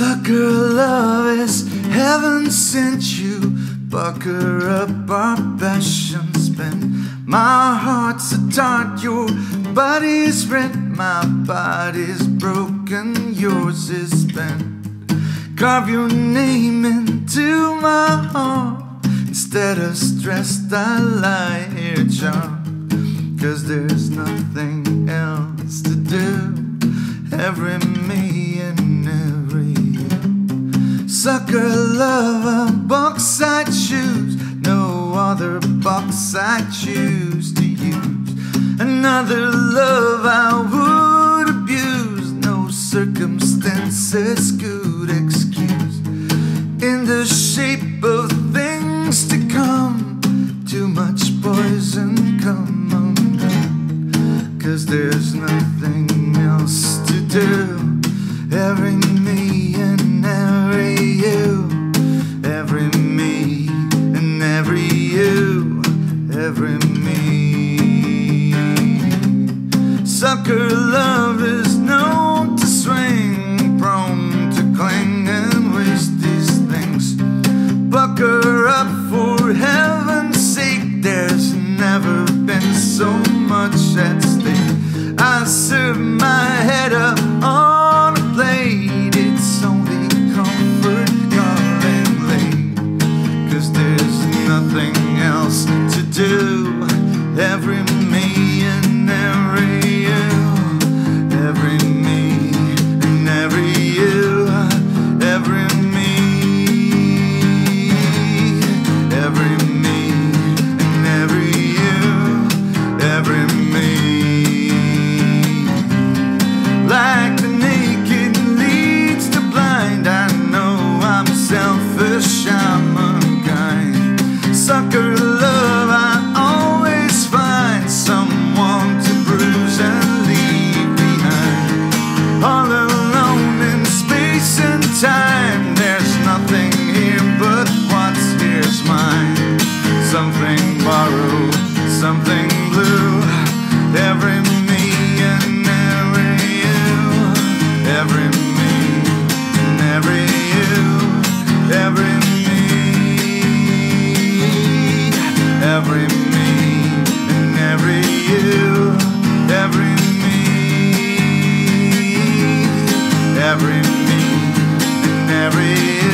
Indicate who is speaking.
Speaker 1: Sucker love is heaven sent you. Bucker up our passion spent. My heart's a tart, your body's rent. My body's broken, yours is spent. Carve your name into my heart. Instead of stressed, I lie here charmed. Cause there's nothing else to do. Every me and every. Sucker lover, box I choose. No other box I choose to use. Another love I would abuse. No circumstances could excuse. In the shape Every me. Sucker love do. every